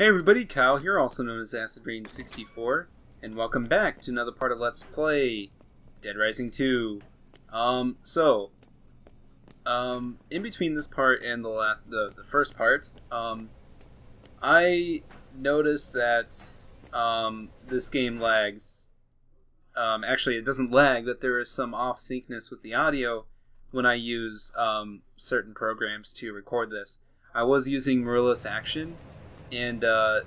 Hey everybody, Kyle here, also known as Acid Reign 64, and welcome back to another part of Let's Play Dead Rising 2. Um, so, um, in between this part and the last, the, the first part, um, I noticed that, um, this game lags. Um, actually, it doesn't lag, that there is some off-syncness with the audio when I use, um, certain programs to record this. I was using Mirillis Action, and uh,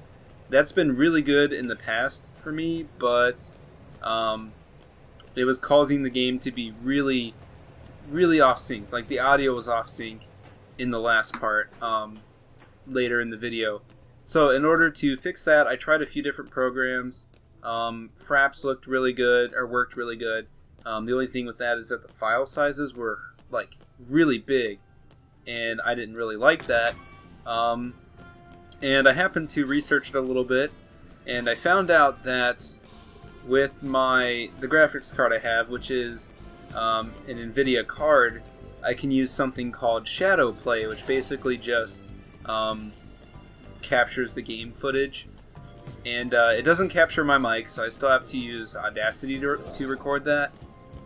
that's been really good in the past for me, but um, it was causing the game to be really, really off sync. Like the audio was off sync in the last part um, later in the video. So in order to fix that, I tried a few different programs. Um, Fraps looked really good or worked really good. Um, the only thing with that is that the file sizes were like really big, and I didn't really like that. Um, and I happened to research it a little bit, and I found out that with my the graphics card I have, which is um, an NVIDIA card, I can use something called Shadow Play, which basically just um, captures the game footage. And uh, it doesn't capture my mic, so I still have to use Audacity to, to record that.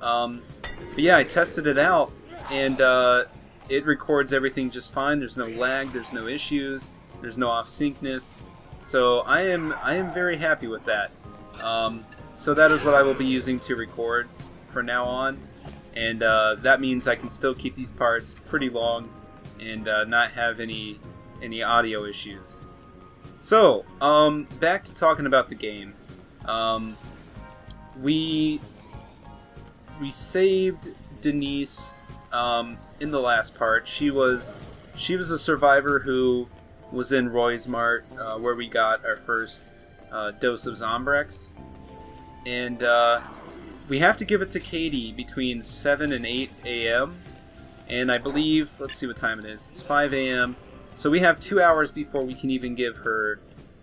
Um, but yeah, I tested it out, and uh, it records everything just fine. There's no lag, there's no issues, there's no off syncness. So I am I am very happy with that. Um, so that is what I will be using to record from now on, and uh, that means I can still keep these parts pretty long and uh, not have any any audio issues. So um, back to talking about the game. Um, we we saved Denise um, in the last part. She was she was a survivor who was in Roy's Mart, uh, where we got our first uh, dose of Zombrex, and uh, we have to give it to Katie between 7 and 8 a.m. And I believe, let's see what time it is. It's 5 a.m. So we have two hours before we can even give her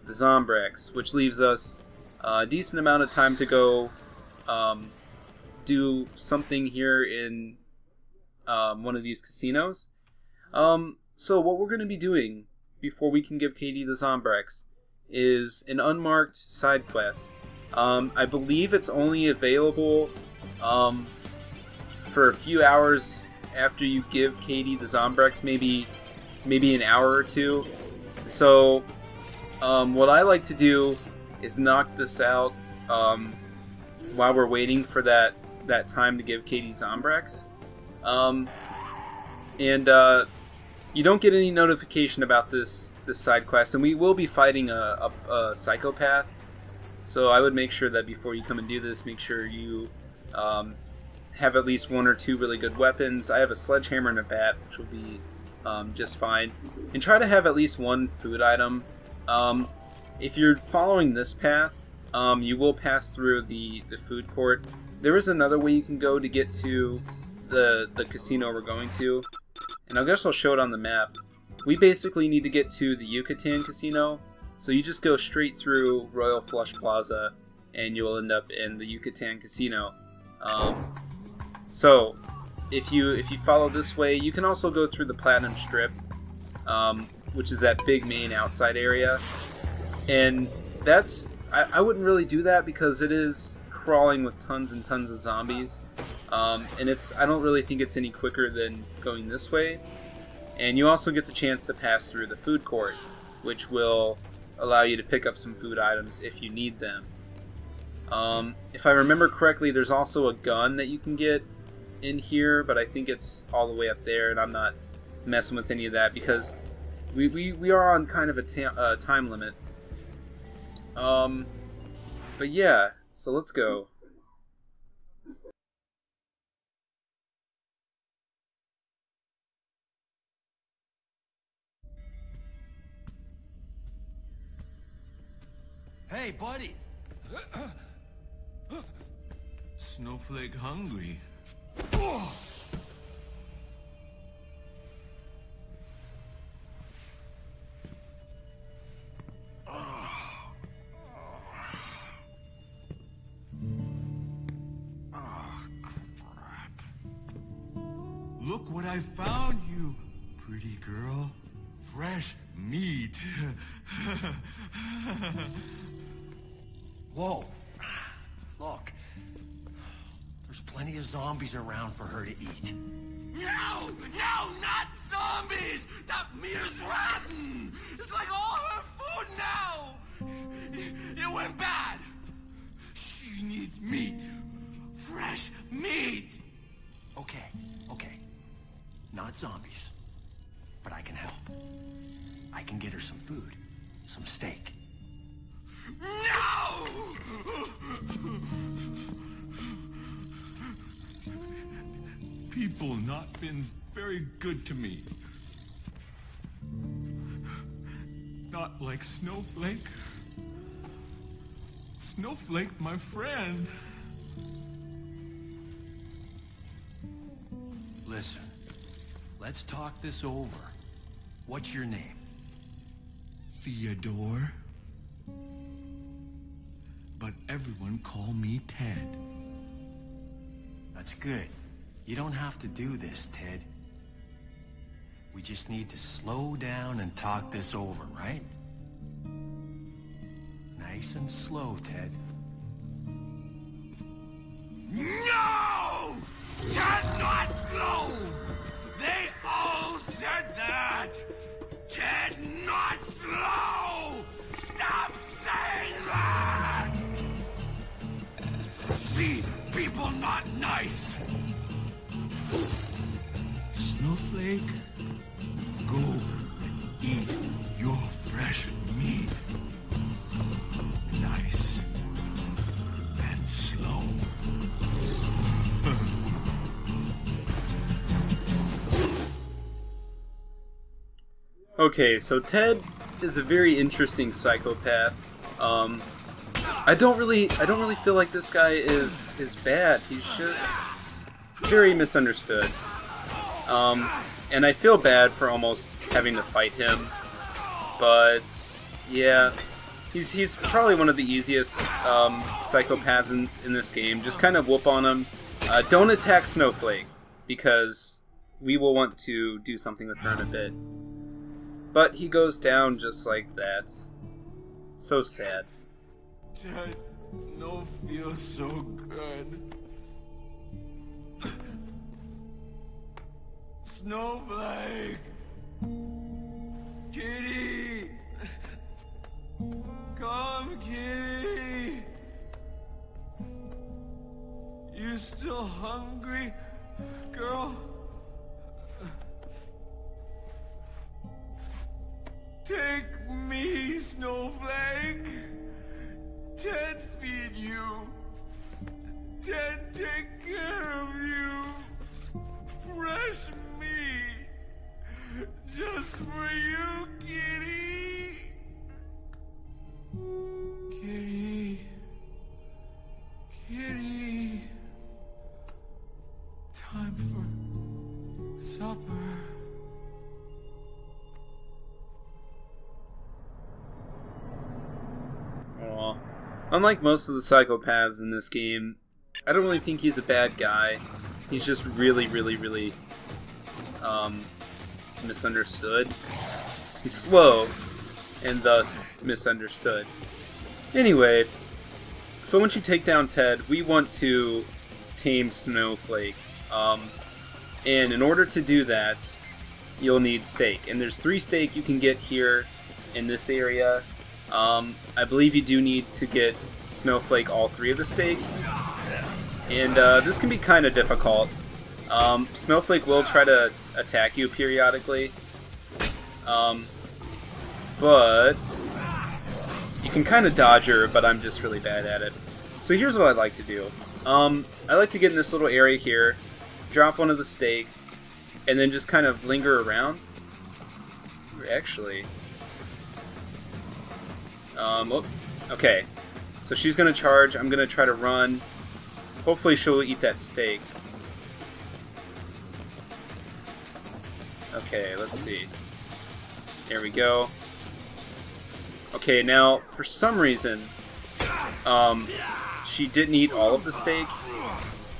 the Zombrex, which leaves us a decent amount of time to go um, do something here in um, one of these casinos. Um, so what we're going to be doing before we can give Katie the Zombrex is an unmarked side quest. Um, I believe it's only available um, for a few hours after you give Katie the Zombrex, maybe maybe an hour or two. So um, what I like to do is knock this out um, while we're waiting for that that time to give Katie Zombrex. Um, and uh, you don't get any notification about this this side quest, and we will be fighting a, a, a psychopath. So I would make sure that before you come and do this, make sure you um, have at least one or two really good weapons. I have a sledgehammer and a bat, which will be um, just fine. And try to have at least one food item. Um, if you're following this path, um, you will pass through the, the food court. There is another way you can go to get to the, the casino we're going to and I guess I'll show it on the map. We basically need to get to the Yucatan Casino, so you just go straight through Royal Flush Plaza, and you'll end up in the Yucatan Casino. Um, so, if you if you follow this way, you can also go through the Platinum Strip, um, which is that big main outside area, and that's I, I wouldn't really do that because it is crawling with tons and tons of zombies. Um, and it's I don't really think it's any quicker than going this way. And you also get the chance to pass through the food court, which will allow you to pick up some food items if you need them. Um, if I remember correctly, there's also a gun that you can get in here, but I think it's all the way up there, and I'm not messing with any of that because we, we, we are on kind of a ta uh, time limit. Um, but yeah, so let's go. Hey, buddy! Snowflake hungry. Look what I found you, pretty girl. Fresh meat. Whoa. Look. There's plenty of zombies around for her to eat. No! No, not zombies! That meat is rotten! It's like all her food now! It went bad! She needs meat. Fresh meat! Okay, okay. Not zombies. But I can help. I can get her some food. Some steak. No! People not been very good to me. Not like Snowflake. Snowflake, my friend. Listen. Let's talk this over. What's your name? Theodore. Everyone call me Ted. That's good. You don't have to do this, Ted. We just need to slow down and talk this over, right? Nice and slow, Ted. Okay, so Ted is a very interesting psychopath. Um, I don't really, I don't really feel like this guy is is bad. He's just very misunderstood. Um, and I feel bad for almost having to fight him, but yeah, he's he's probably one of the easiest um, psychopaths in, in this game. Just kind of whoop on him. Uh, don't attack Snowflake because we will want to do something with her in a bit. But he goes down just like that. So sad. Ted, no feel so good. Snowflake! Kitty! Come, Kitty! You still hungry, girl? Unlike most of the psychopaths in this game, I don't really think he's a bad guy. He's just really, really, really um, misunderstood. He's slow, and thus misunderstood. Anyway, so once you take down Ted, we want to tame Snowflake. Um, and in order to do that, you'll need steak. And there's three steak you can get here in this area. Um, I believe you do need to get Snowflake all three of the steak. And uh, this can be kind of difficult. Um, Snowflake will try to attack you periodically. Um, but you can kind of dodge her, but I'm just really bad at it. So here's what I like to do. Um, I like to get in this little area here, drop one of the steak, and then just kind of linger around. Actually, um, oh, okay. So she's gonna charge. I'm gonna try to run. Hopefully she'll eat that steak. Okay, let's see. There we go. Okay, now for some reason, um, she didn't eat all of the steak,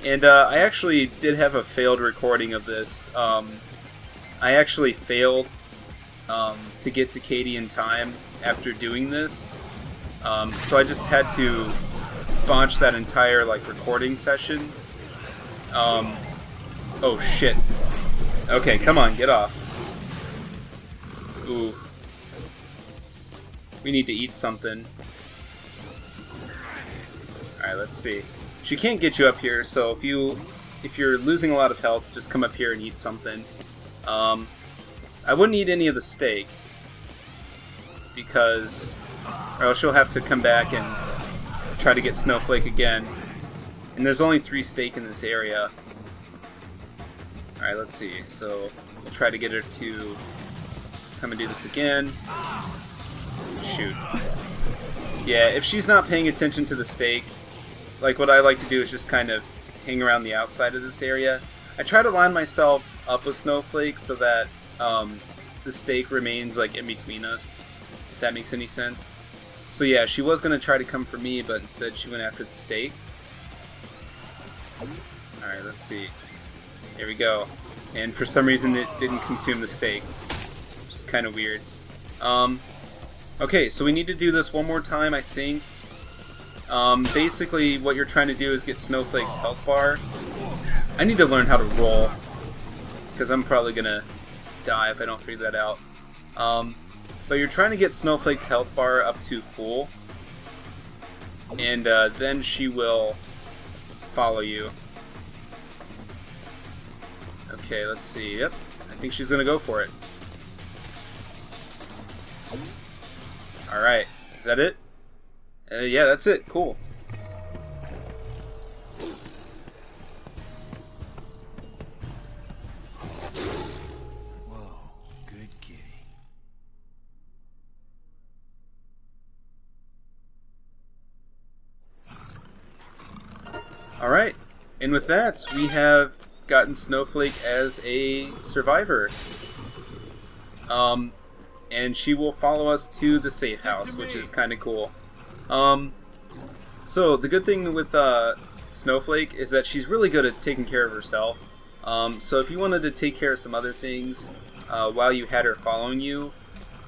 and uh, I actually did have a failed recording of this. Um, I actually failed um, to get to Katie in time after doing this. Um, so I just had to botch that entire like recording session. Um, oh shit. Okay, come on, get off. Ooh. We need to eat something. Alright, let's see. She can't get you up here, so if you if you're losing a lot of health, just come up here and eat something. Um, I wouldn't eat any of the steak because or else she'll have to come back and try to get Snowflake again. And there's only three steak in this area. Alright, let's see. So we'll try to get her to come and do this again. Shoot. Yeah, if she's not paying attention to the steak, like what I like to do is just kind of hang around the outside of this area. I try to line myself up with Snowflake so that um, the steak remains like in between us, if that makes any sense. So yeah, she was to try to come for me, but instead she went after the steak. Alright, let's see. Here we go. And for some reason it didn't consume the steak, which is kind of weird. Um, okay, so we need to do this one more time, I think. Um, basically, what you're trying to do is get Snowflake's health bar. I need to learn how to roll, because I'm probably to die if I don't figure that out. Um, but you're trying to get Snowflake's health bar up to full, and uh, then she will follow you. Okay, let's see. Yep, I think she's gonna go for it. Alright, is that it? Uh, yeah, that's it. Cool. With that, we have gotten Snowflake as a survivor. Um, and she will follow us to the safe house, which is kind of cool. Um, so the good thing with uh, Snowflake is that she's really good at taking care of herself. Um, so if you wanted to take care of some other things uh, while you had her following you,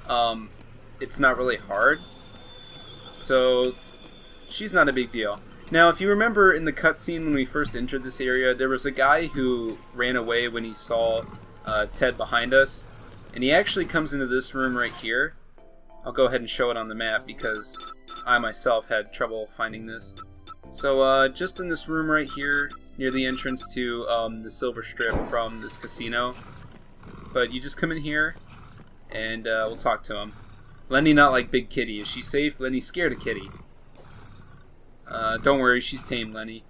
um, it's not really hard. So she's not a big deal. Now, if you remember in the cutscene when we first entered this area, there was a guy who ran away when he saw uh, Ted behind us, and he actually comes into this room right here. I'll go ahead and show it on the map because I myself had trouble finding this. So, uh, just in this room right here, near the entrance to um, the Silver Strip from this casino. But you just come in here, and uh, we'll talk to him. Lenny not like Big Kitty. Is she safe? Lenny's scared of Kitty. Uh, don't worry, she's tame, Lenny.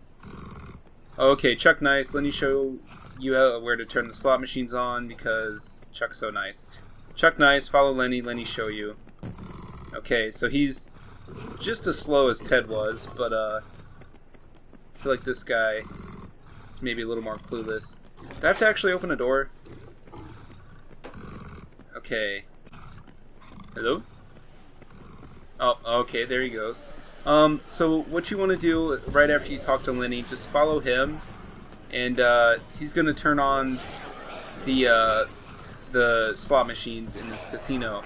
Okay, Chuck Nice. Lenny show you where to turn the slot machines on because Chuck's so nice. Chuck Nice, follow Lenny. Lenny show you. Okay, so he's just as slow as Ted was, but uh, I feel like this guy is maybe a little more clueless. Do I have to actually open a door? Okay. Hello? Oh, okay, there he goes. Um, so what you want to do right after you talk to Lenny, just follow him, and uh, he's going to turn on the uh, the slot machines in this casino.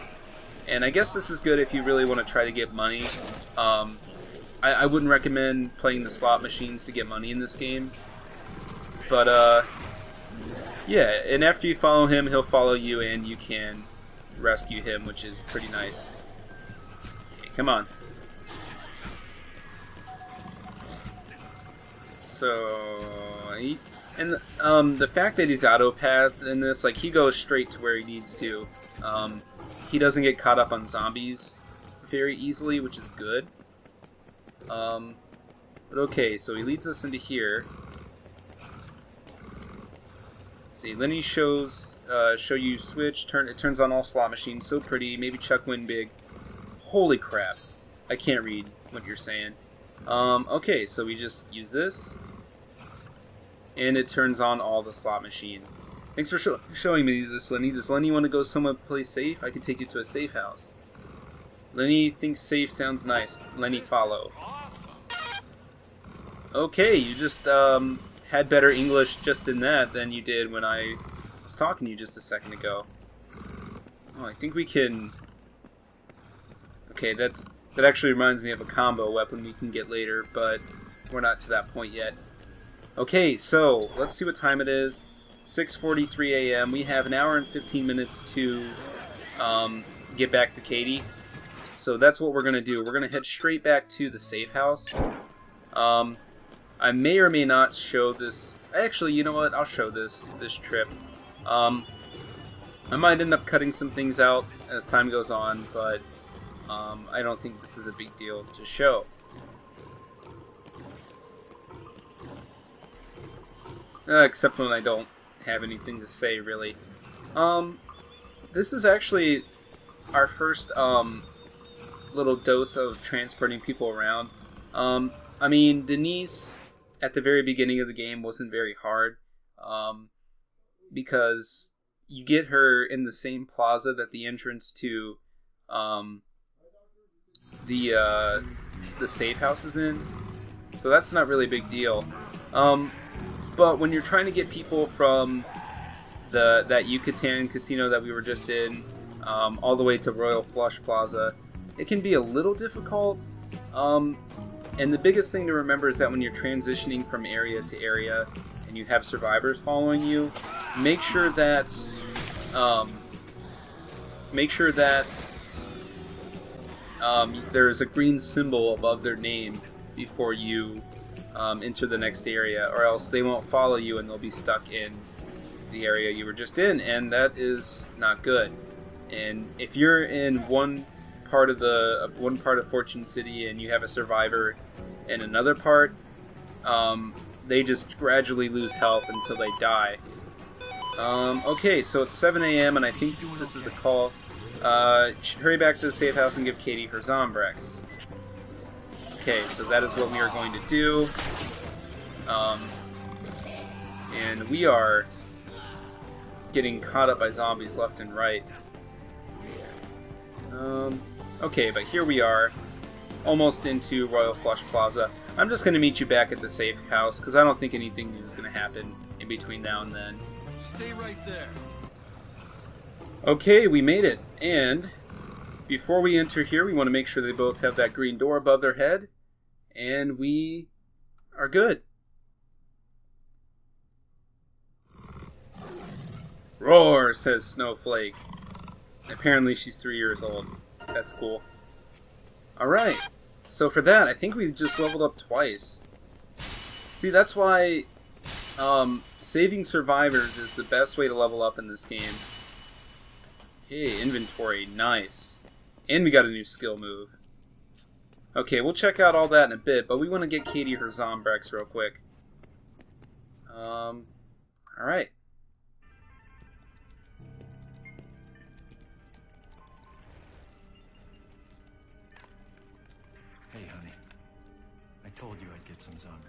And I guess this is good if you really want to try to get money. Um, I, I wouldn't recommend playing the slot machines to get money in this game, but uh, yeah. And after you follow him, he'll follow you, and you can rescue him, which is pretty nice. Okay, come on. So, he, and um, the fact that he's autopath in this, like he goes straight to where he needs to. Um, he doesn't get caught up on zombies very easily, which is good. Um, but okay, so he leads us into here. See, Lenny shows uh, show you switch. Turn it turns on all slot machines. So pretty. Maybe Chuck win big. Holy crap! I can't read what you're saying. Um, okay, so we just use this, and it turns on all the slot machines. Thanks for sh showing me this, Lenny. Does Lenny want to go somewhere play safe? I can take you to a safe house. Lenny thinks safe sounds nice. Lenny, follow. Okay, you just um, had better English just in that than you did when I was talking to you just a second ago. Oh, I think we can... Okay, that's that actually reminds me of a combo weapon we can get later, but we're not to that point yet. Okay, so let's see what time it is. 6:43 a.m. We have an hour and 15 minutes to um, get back to Katie. So that's what we're gonna do. We're gonna head straight back to the safe house. Um, I may or may not show this. Actually, you know what? I'll show this this trip. Um, I might end up cutting some things out as time goes on, but um, I don't think this is a big deal to show. Uh, except when I don't have anything to say, really. Um, this is actually our first um, little dose of transporting people around. Um, I mean, Denise at the very beginning of the game wasn't very hard um, because you get her in the same plaza that the entrance to um, the uh, the safe house is in, so that's not really a big deal. Um, but when you're trying to get people from the that Yucatan casino that we were just in um, all the way to Royal Flush Plaza, it can be a little difficult. Um, and the biggest thing to remember is that when you're transitioning from area to area and you have survivors following you, make sure that um, make sure that um, there's a green symbol above their name before you um, enter the next area, or else they won't follow you and they'll be stuck in the area you were just in, and that is not good. And if you're in one part of the one part of Fortune City and you have a survivor in another part, um, they just gradually lose health until they die. Um, okay, so it's 7 a.m. and I think this is the call. Uh, hurry back to the safe house and give Katie her Zombrex. Okay, so that is what we are going to do. Um, and we are getting caught up by zombies left and right. Um, okay, but here we are, almost into Royal Flush Plaza. I'm just going to meet you back at the safe house, because I don't think anything is going to happen in between now and then. Stay right there. Okay, we made it. And before we enter here, we want to make sure they both have that green door above their head. And we are good. Roar, says Snowflake. Apparently she's three years old. That's cool. Alright, so for that, I think we just leveled up twice. See, that's why um, saving survivors is the best way to level up in this game. Hey, inventory, nice. And we got a new skill move. Okay, we'll check out all that in a bit, but we want to get Katie her Zombrex real quick. Um, alright. Hey, honey. I told you I'd get some Zombrex.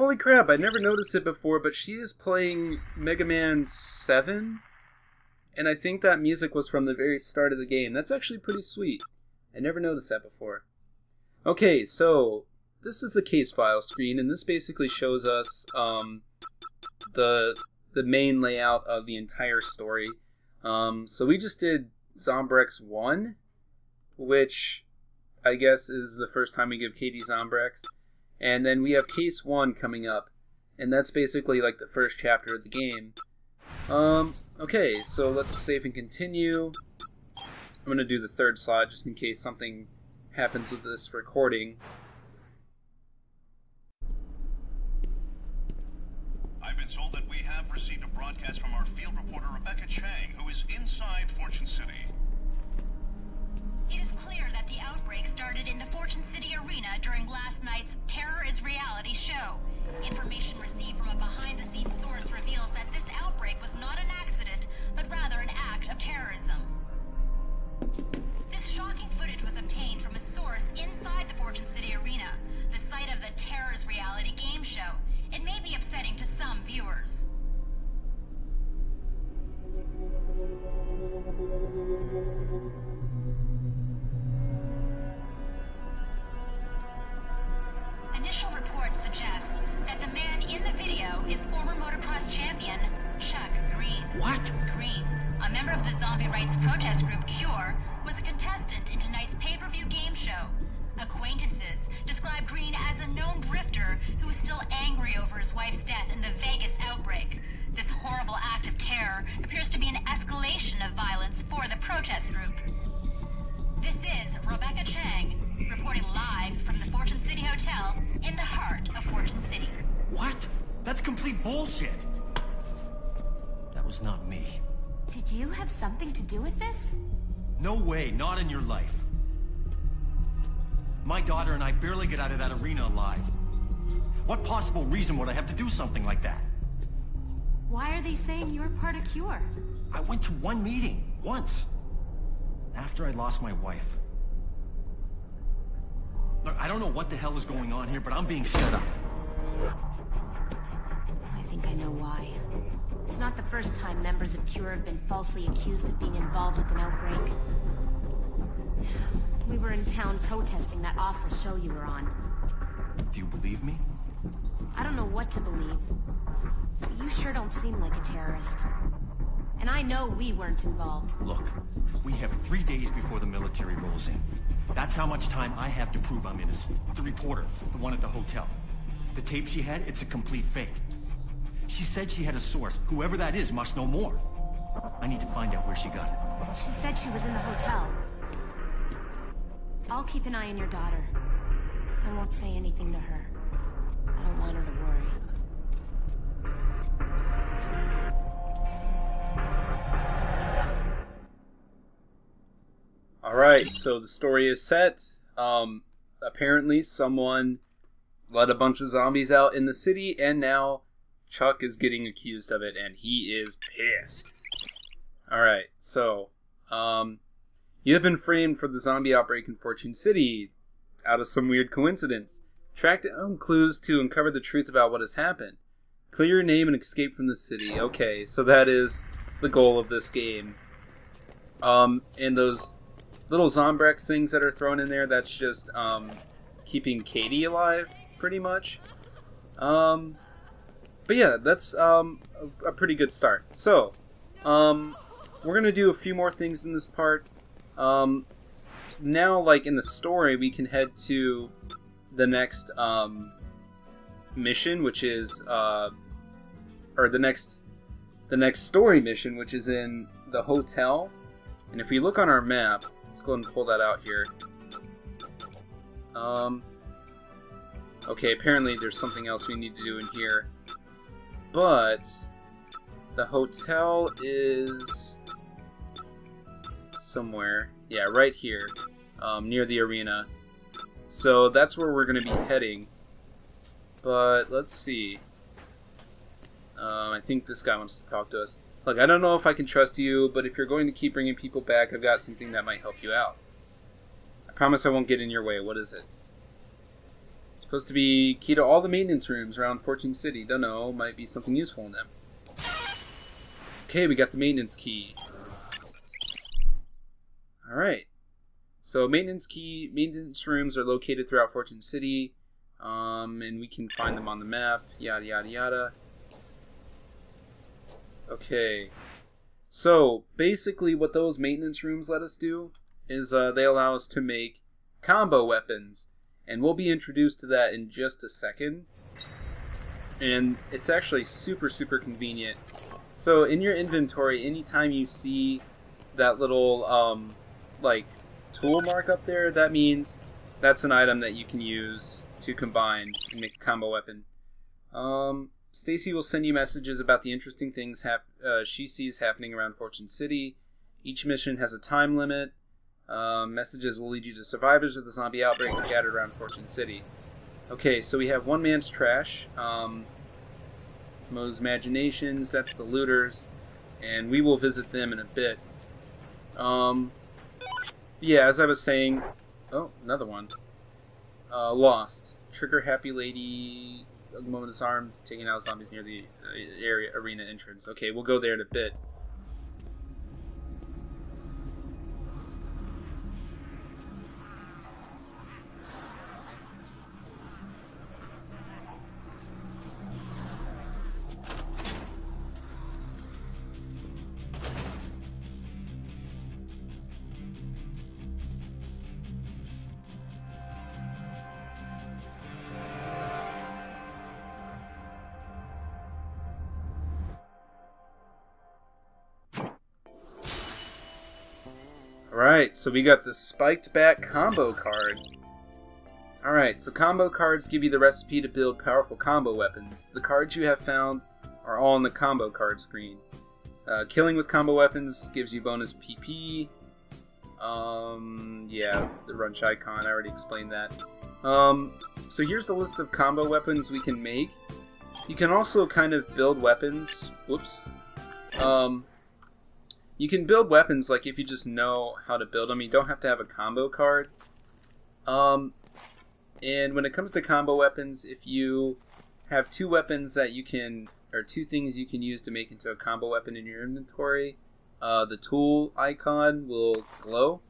Holy crap, I never noticed it before, but she is playing Mega Man 7? And I think that music was from the very start of the game. That's actually pretty sweet. I never noticed that before. Okay, so this is the case file screen, and this basically shows us um, the the main layout of the entire story. Um, so we just did Zombrex 1, which I guess is the first time we give Katie Zombrex. And then we have Case 1 coming up, and that's basically like the first chapter of the game. Um, okay, so let's save and continue. I'm going to do the third slot just in case something happens with this recording. I've been told that we have received a broadcast from our field reporter Rebecca Chang, who is inside Fortune City. It is clear that the outbreak started in the Fortune City Arena during last night's Terror is Reality show. Information received from a behind-the-scenes source reveals that this outbreak was not an accident, but rather an act of terrorism. This shocking footage was obtained from a source inside the Fortune City Arena, the site of the Terror is Reality game show. It may be upsetting to some viewers. Thank you. Official reports suggest that the man in the video is former motocross champion Chuck Green. What? Green, a member of the zombie rights protest group Cure, was a contestant in tonight's pay-per-view game show. Acquaintances describe Green as a known drifter who is still angry over his wife's death in the Vegas outbreak. This horrible act of terror appears to be an escalation of violence for the protest group. This is Rebecca Chang, reporting live from the Fortune City Hotel in the heart of Fortune City. What? That's complete bullshit. That was not me. Did you have something to do with this? No way, not in your life. My daughter and I barely get out of that arena alive. What possible reason would I have to do something like that? Why are they saying you're part of Cure? I went to one meeting, once. After I lost my wife. Look, I don't know what the hell is going on here, but I'm being set up. I think I know why. It's not the first time members of Cure have been falsely accused of being involved with an outbreak. We were in town protesting that awful show you were on. Do you believe me? I don't know what to believe. But you sure don't seem like a terrorist. And I know we weren't involved. Look, we have three days before the military rolls in. That's how much time I have to prove I'm innocent. The reporter, the one at the hotel. The tape she had, it's a complete fake. She said she had a source. Whoever that is must know more. I need to find out where she got it. She said she was in the hotel. I'll keep an eye on your daughter. I won't say anything to her. I don't want her to worry. All right, so the story is set. Um, apparently, someone let a bunch of zombies out in the city, and now Chuck is getting accused of it, and he is pissed. All right, so um, you have been framed for the zombie outbreak in Fortune City out of some weird coincidence. Track down clues to uncover the truth about what has happened. Clear your name and escape from the city. Okay, so that is the goal of this game. Um, and those little Zombrex things that are thrown in there, that's just um, keeping Katie alive, pretty much. Um, but yeah, that's um, a, a pretty good start. So, um, we're gonna do a few more things in this part. Um, now, like in the story, we can head to the next um, mission, which is uh, or the next the next story mission, which is in the hotel. And if we look on our map, let's go ahead and pull that out here. Um, okay, apparently there's something else we need to do in here. But the hotel is somewhere. Yeah, right here, um, near the arena. So that's where we're going to be heading. But let's see. Um, I think this guy wants to talk to us. Look, I don't know if I can trust you, but if you're going to keep bringing people back, I've got something that might help you out. I promise I won't get in your way. What is it? It's supposed to be key to all the maintenance rooms around Fortune City. Don't know. Might be something useful in them. Okay, we got the maintenance key. Alright. So maintenance key, maintenance rooms are located throughout Fortune City, um, and we can find them on the map. Yada yada yada. Okay. So basically, what those maintenance rooms let us do is uh, they allow us to make combo weapons, and we'll be introduced to that in just a second. And it's actually super super convenient. So in your inventory, anytime you see that little um, like tool mark up there, that means that's an item that you can use to combine and make a combo weapon. Um, Stacy will send you messages about the interesting things hap- uh, she sees happening around Fortune City. Each mission has a time limit. Um, messages will lead you to survivors of the zombie outbreak scattered around Fortune City. Okay, so we have one man's trash. Um, Mo's imaginations. That's the looters, and we will visit them in a bit. Um, yeah, as I was saying. Oh, another one. Uh, Lost. Trigger Happy Lady. Moment disarmed, taking out zombies near the uh, area arena entrance. Okay, we'll go there in a bit. Alright, so we got the spiked bat combo card. Alright, so combo cards give you the recipe to build powerful combo weapons. The cards you have found are all on the combo card screen. Uh, killing with combo weapons gives you bonus PP. Um, yeah, the Runch icon, I already explained that. Um, so here's the list of combo weapons we can make. You can also kind of build weapons. Whoops. Um, you can build weapons like if you just know how to build them. You don't have to have a combo card. Um, and when it comes to combo weapons, if you have two weapons that you can, or two things you can use to make into a combo weapon in your inventory, uh, the tool icon will glow.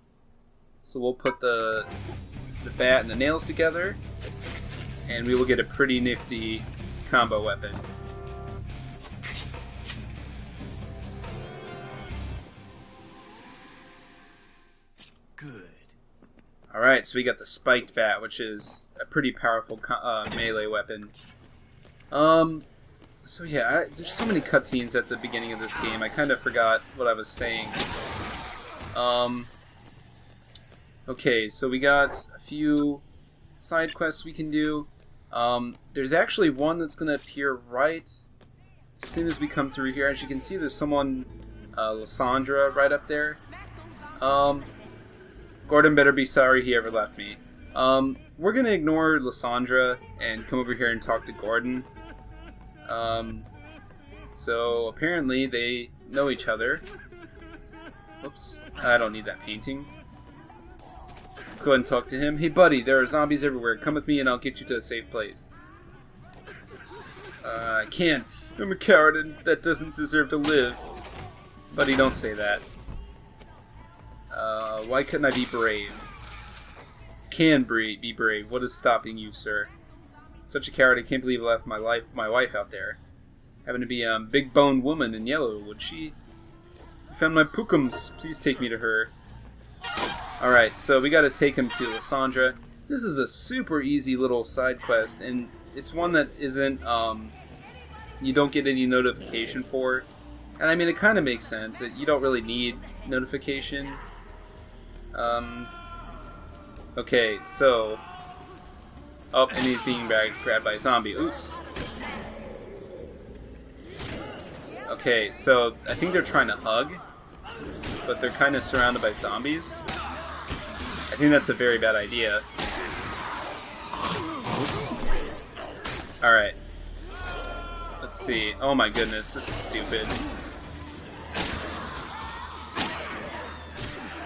So we'll put the the bat and the nails together, and we will get a pretty nifty combo weapon. Alright, so we got the spiked bat, which is a pretty powerful uh, melee weapon. Um, so yeah, I, there's so many cutscenes at the beginning of this game, I kind of forgot what I was saying. Um, okay, so we got a few side quests we can do. Um, there's actually one that's going to appear right as soon as we come through here. As you can see, there's someone, uh, LeShawndra, right up there. Um, Gordon better be sorry he ever left me. Um, we're gonna ignore LeShawndra and come over here and talk to Gordon. Um, so apparently they know each other. Oops, I don't need that painting. Let's go ahead and talk to him. Hey buddy, there are zombies everywhere. Come with me and I'll get you to a safe place. Uh, I can't. I'm a coward and that doesn't deserve to live. Buddy, don't say that. Uh, why couldn't I be brave? Can be brave. What is stopping you, sir? Such a coward, I can't believe I left my life, my wife out there. Having to be a um, big boned woman in yellow, would she? I found my Pookums. Please take me to her. Alright, so we gotta take him to LeShawndra. This is a super easy little side quest, and it's one that isn't, um, you don't get any notification for. And I mean, it kind of makes sense. It, you don't really need notification. Um, okay, so... Oh, and he's being grabbed, by a zombie. Oops. Okay, so I think they're trying to hug, but they're kind of surrounded by zombies. I think that's a very bad idea. Oops. Alright. Let's see. Oh my goodness, this is stupid.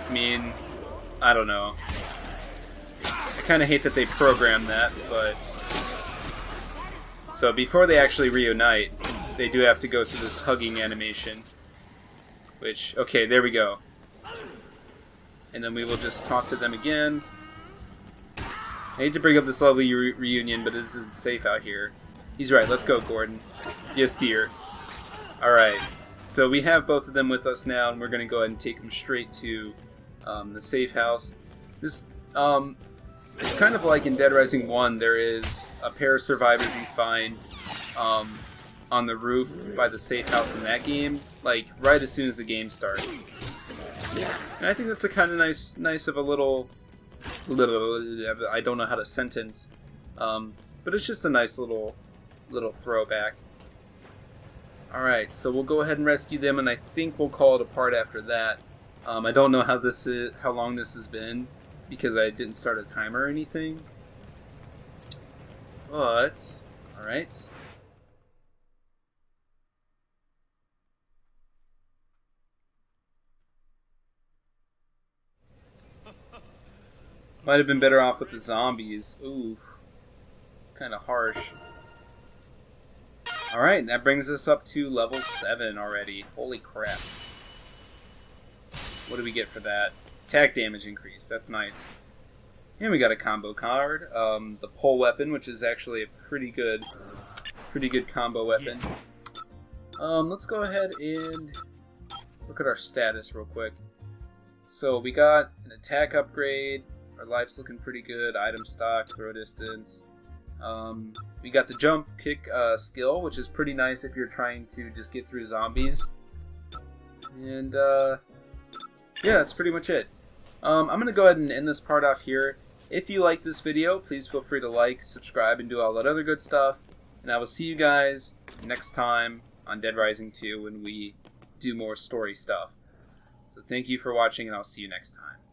I mean, I don't know. I kind of hate that they programmed that, but... So before they actually reunite, they do have to go through this hugging animation. Which, okay, there we go. And then we will just talk to them again. I hate to bring up this lovely re reunion, but it isn't safe out here. He's right, let's go, Gordon. Yes, dear. Alright, so we have both of them with us now, and we're going to go ahead and take them straight to um, the safe house. This, um, it's kind of like in Dead Rising 1, there is a pair of survivors you find um, on the roof by the safe house in that game, like right as soon as the game starts. And I think that's a kind of nice, nice of a little, little. I don't know how to sentence, um, but it's just a nice little, little throwback. All right, so we'll go ahead and rescue them, and I think we'll call it a part after that. Um, I don't know how this is, how long this has been, because I didn't start a timer or anything. But all right. Might have been better off with the zombies. Ooh. Kind of harsh. Alright, that brings us up to level 7 already. Holy crap. What do we get for that? Attack damage increase. That's nice. And we got a combo card. Um, the pole weapon, which is actually a pretty good, pretty good combo weapon. Um, let's go ahead and look at our status real quick. So we got an attack upgrade, our life's looking pretty good. Item stock, throw distance. Um, we got the jump kick uh, skill, which is pretty nice if you're trying to just get through zombies. And uh, yeah, that's pretty much it. Um, I'm going to go ahead and end this part off here. If you like this video, please feel free to like, subscribe, and do all that other good stuff. And I will see you guys next time on Dead Rising 2 when we do more story stuff. So thank you for watching, and I'll see you next time.